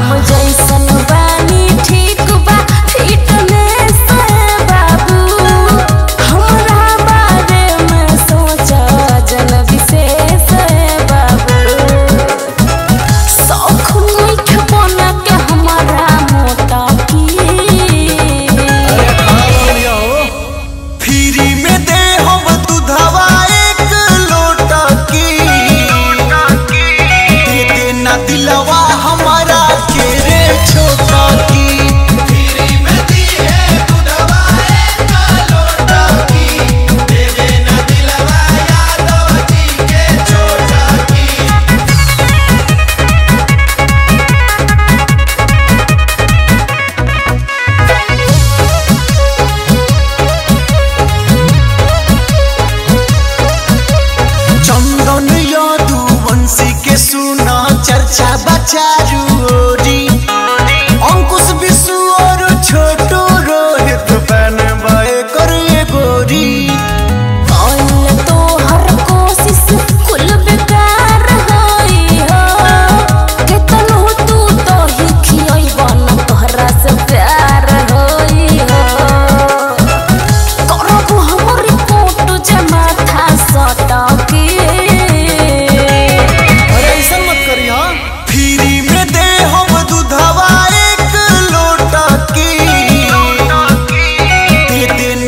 I'm a bacha bacha ju